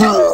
Huh.